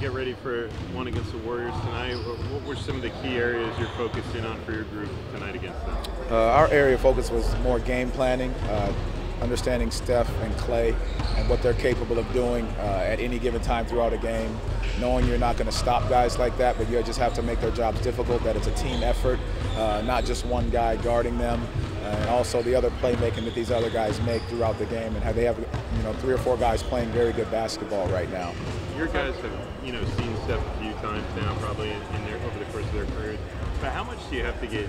get ready for one against the Warriors tonight, what were some of the key areas you're focusing on for your group tonight against them? Uh, our area of focus was more game planning, uh, understanding Steph and Klay and what they're capable of doing uh, at any given time throughout a game, knowing you're not going to stop guys like that, but you just have to make their jobs difficult, that it's a team effort, uh, not just one guy guarding them, uh, and also the other playmaking that these other guys make throughout the game, and how they have you know three or four guys playing very good basketball right now. Your guys have you know seen Steph a few times now, probably in, in their over the course of their career. But how much do you have to get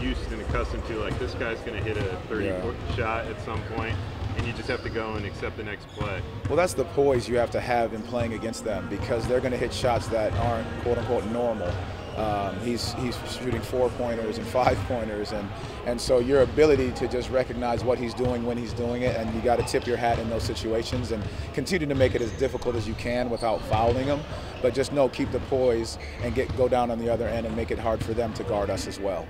used and accustomed to like this guy's going to hit a 30 yeah. shot at some point and you just have to go and accept the next play. Well, that's the poise you have to have in playing against them because they're going to hit shots that aren't quote unquote normal. Um, he's he's shooting four pointers and five pointers, and and so your ability to just recognize what he's doing when he's doing it, and you got to tip your hat in those situations and continue to make it as difficult as you can without fouling them. But just know, keep the poise and get go down on the other end and make it hard for them to guard us as well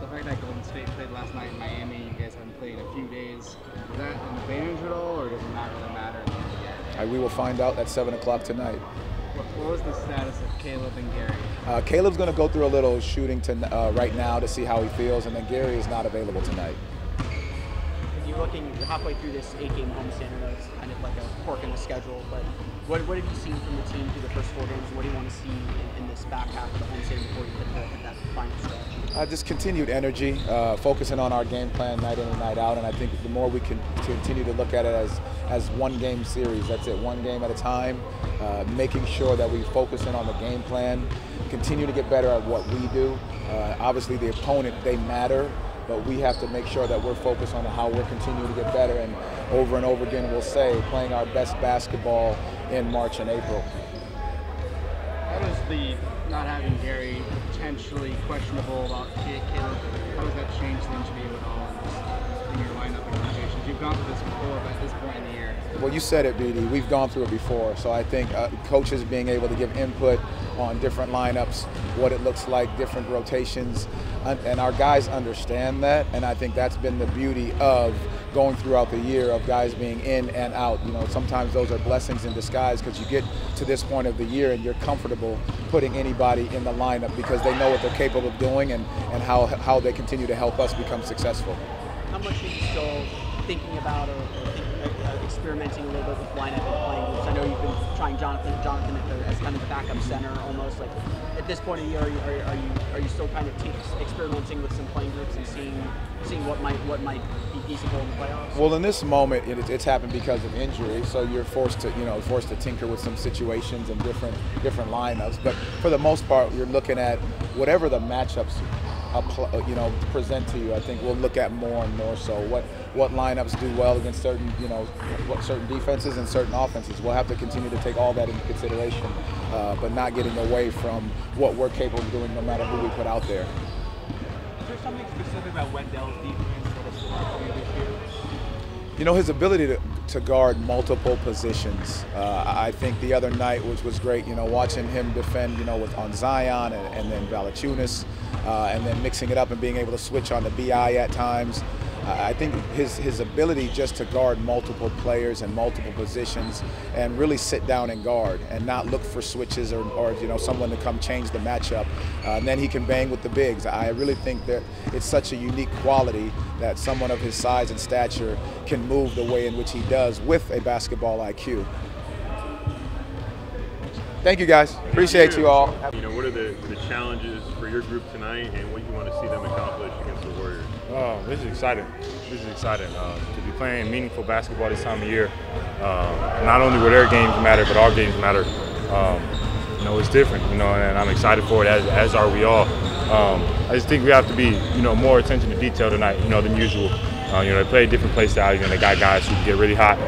The fact that Golden State played last night in Miami, you guys haven't played in a few days, is that an advantage at all, or does it not really matter? We will find out at 7 o'clock tonight. What, what, was the status of Caleb and Gary? Uh, Caleb's going to go through a little shooting to, uh, right now to see how he feels, and then Gary is not available tonight. You're looking halfway through this eight-game homestand. I know it's kind of like a quirk in the schedule, but what, what have you seen from the team through the first four games? What do you want to see in, in this back half of the homestand before you hit, the, hit that final stretch? Uh, just continued energy, uh, focusing on our game plan night in and night out, and I think the more we can continue to look at it as as one game series, that's it, one game at a time, uh, making sure that we focus in on the game plan, continue to get better at what we do. Uh, obviously, the opponent they matter, but we have to make sure that we're focused on how we're continuing to get better. And over and over again, we'll say playing our best basketball in March and April. How does the not having Gary potentially questionable about Caleb, how does that change things for you at all in your lineup and rotations? You've gone through this before, but at this point in the year. Well, you said it, BD. We've gone through it before. So I think uh, coaches being able to give input on different lineups, what it looks like, different rotations, and our guys understand that. And I think that's been the beauty of going throughout the year of guys being in and out. You know, sometimes those are blessings in disguise because you get to this point of the year and you're comfortable putting anybody in the lineup because they know what they're capable of doing and, and how, how they continue to help us become successful. How much are you still thinking about or, or think, uh, experimenting a little bit with lineup and playing groups? I know you've been trying Jonathan Jonathan as kind of the backup center almost. Like at this point of the year, are you, are, are you are you still kind of experimenting with some playing groups and seeing seeing what might what might be feasible in the playoffs? Well, in this moment, it, it's happened because of injury, so you're forced to you know forced to tinker with some situations and different different lineups. But for the most part, you're looking at whatever the matchups you know present to you. I think we'll look at more and more so what what lineups do well against certain you know what certain defenses and certain offenses. We'll have to continue to take all that into consideration, uh, but not getting away from what we're capable of doing, no matter who we put out there. Is there something specific about Wendell's defense that has you this year? You know his ability to, to guard multiple positions. Uh, I think the other night was was great. You know watching him defend. You know with on Zion and, and then Valanciunas uh, and then mixing it up and being able to switch on the BI at times. Uh, I think his, his ability just to guard multiple players and multiple positions and really sit down and guard and not look for switches or, or you know someone to come change the matchup. Uh, and then he can bang with the bigs. I really think that it's such a unique quality that someone of his size and stature can move the way in which he does with a basketball IQ. Thank you guys. Appreciate you all. You know, what are the, the challenges for your group tonight and what you want to see them accomplish against the Warriors? Oh, this is exciting. This is exciting uh, to be playing meaningful basketball this time of year. Uh, not only will their games matter, but our games matter. Um, you know, it's different, you know, and I'm excited for it, as, as are we all. Um, I just think we have to be, you know, more attention to detail tonight, you know, than usual. Uh, you know, they play a different play style. You know, they got guys who get really hot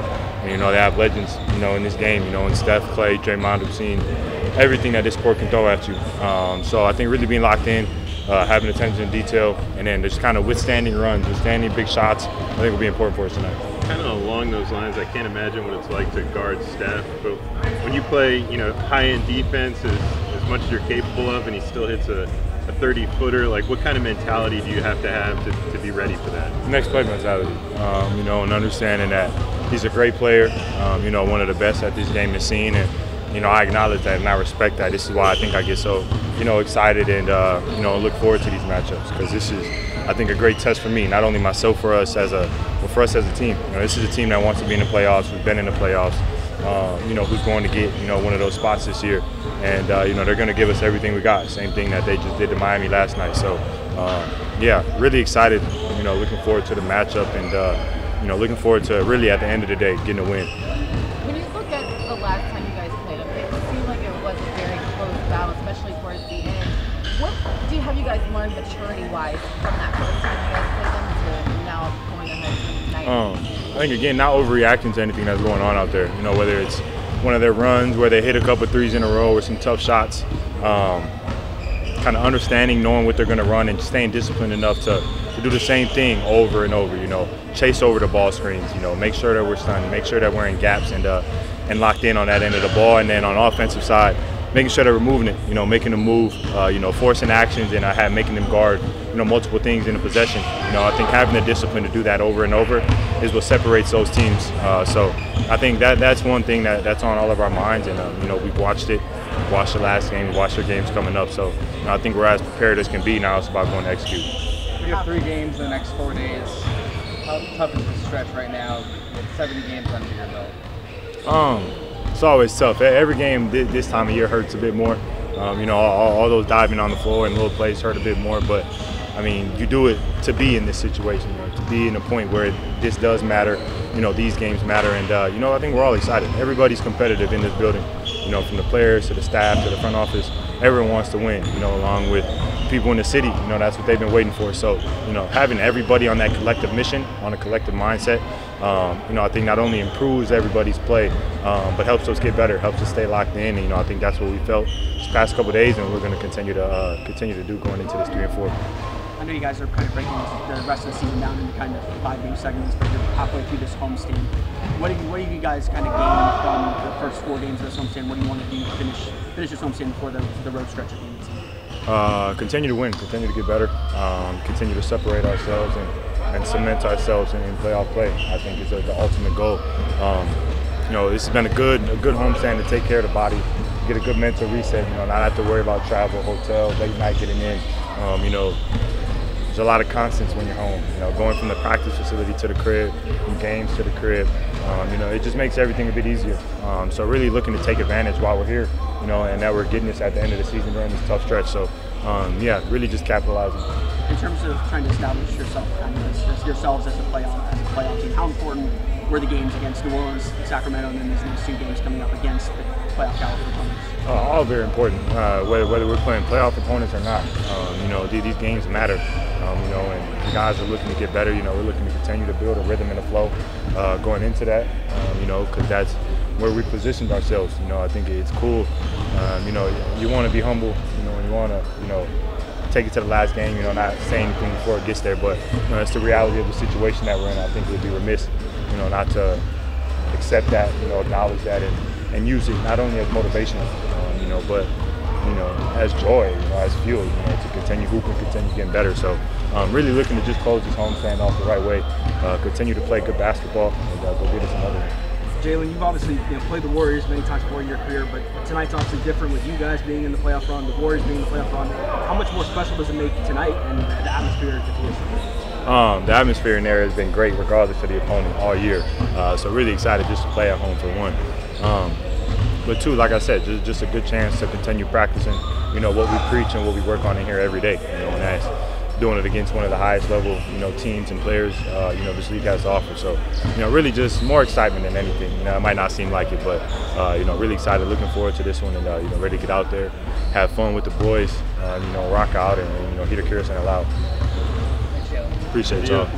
and, you know, they have legends, you know, in this game, you know, in Steph, Klay, Draymond, we've seen everything that this sport can throw at you. Um, so I think really being locked in, uh, having attention to detail, and then just kind of withstanding runs, withstanding big shots, I think will be important for us tonight. Kind of along those lines, I can't imagine what it's like to guard Steph, but when you play, you know, high-end defense as, as much as you're capable of, and he still hits a a 30 footer like what kind of mentality do you have to have to, to be ready for that next play mentality um, you know and understanding that he's a great player um, you know one of the best at this game is seen and you know, I acknowledge that and I respect that. This is why I think I get so, you know, excited and uh, you know look forward to these matchups because this is, I think, a great test for me, not only myself, for us as a, for us as a team. You know, this is a team that wants to be in the playoffs, who's been in the playoffs. Uh, you know, who's going to get you know one of those spots this year, and uh, you know they're going to give us everything we got. Same thing that they just did to Miami last night. So, uh, yeah, really excited. You know, looking forward to the matchup and uh, you know looking forward to really at the end of the day getting a win. When you look at the last time you guys played them, it seemed like it was a very close battle, especially towards the end. What do you, have you guys learned maturity-wise from that first time you guys played them to now going ahead? Um, I think again, not overreacting to anything that's going on out there. You know, whether it's one of their runs where they hit a couple threes in a row or some tough shots. Um, kind of understanding, knowing what they're going to run, and staying disciplined enough to, to do the same thing over and over. You know, chase over the ball screens. You know, make sure that we're stunned, make sure that we're in gaps and uh, and locked in on that end of the ball. And then on offensive side, making sure that we're moving it. You know, making them move. Uh, you know, forcing actions, and I have making them guard. You know, multiple things in the possession. You know, I think having the discipline to do that over and over is what separates those teams. Uh, so I think that that's one thing that, that's on all of our minds, and um, you know, we've watched it. We've the last game. We've their games coming up. So you know, I think we're as prepared as can be. Now it's about going to execute. We have three games in the next four days. How tough is the stretch right now with 70 games under your belt? Um, it's always tough. Every game this time of year hurts a bit more. Um, you know, all, all those diving on the floor and little plays hurt a bit more. But I mean, you do it to be in this situation, you know, to be in a point where this does matter. You know, these games matter, and uh, you know, I think we're all excited. Everybody's competitive in this building. You know, from the players to the staff to the front office, everyone wants to win. You know, along with people in the city. You know, that's what they've been waiting for. So, you know, having everybody on that collective mission, on a collective mindset, um, you know, I think not only improves everybody's play, um, but helps us get better, helps us stay locked in. And, you know, I think that's what we felt this past couple days, and we're going to continue to uh, continue to do going into this three and four. I know you guys are kind of breaking the rest of the season down into kind of five game segments, but you're halfway through this homestand. What have you, what do you guys kind of gain from the first four games of this homestand? What do you want to do to finish finish this homestand before the, the road stretch at the end of the season? Uh, continue to win, continue to get better, um, continue to separate ourselves and, and cement ourselves in, in playoff play. I think is the, the ultimate goal. Um, you know, this has been a good a good homestand to take care of the body, get a good mental reset. You know, not have to worry about travel, hotel, late night getting in. Um, you know, there's a lot of constants when you're home. You know, going from the practice facility to the crib, from games to the crib. Um, you know, it just makes everything a bit easier. Um, so really looking to take advantage while we're here. You know, and that we're getting this at the end of the season during this tough stretch. So um, yeah, really just capitalizing. In terms of trying to establish yourself, kind of yourselves as a playoff as a playoff team, how important were the games against New Orleans, Sacramento, and then these next two games coming up against the playoff caliber? Uh, all very important, uh, whether, whether we're playing playoff opponents or not. Um, you know, these, these games matter. Um, you know, and guys are looking to get better. You know, we're looking to continue to build a rhythm and a flow uh, going into that. Um, you know, because that's where we positioned ourselves. You know, I think it's cool. Um, you know, you want to be humble. You know, and you want to, you know, take it to the last game. You know, not say anything before it gets there, but you know, it's the reality of the situation that we're in. I think we'd be remiss, you know, not to accept that. You know, acknowledge that and, and use it not only as motivation, um, know, but you know, as joy, you know, as fuel, you know, to continue hooping, continue getting better. So, I'm um, really looking to just close this home stand off the right way, uh, continue to play good basketball, and uh, go get us another one. Jalen, you've obviously you know, played the Warriors many times before in your career, but tonight's obviously different with you guys being in the playoff run, the Warriors being in the playoff run. How much more special does it make tonight and the atmosphere at the? Um, the atmosphere in there has been great, regardless of the opponent, all year. Uh, so really excited just to play at home for one. Um, but two, like I said, just, just a good chance to continue practicing, you know, what we preach and what we work on in here every day. You know, and that's doing it against one of the highest level, you know, teams and players, uh, you know, this league has to offer. So, you know, really just more excitement than anything. You know, it might not seem like it, but, uh, you know, really excited, looking forward to this one and, uh, you know, ready to get out there, have fun with the boys, uh, you know, rock out and, you know, heat a curious and allow. Appreciate y'all.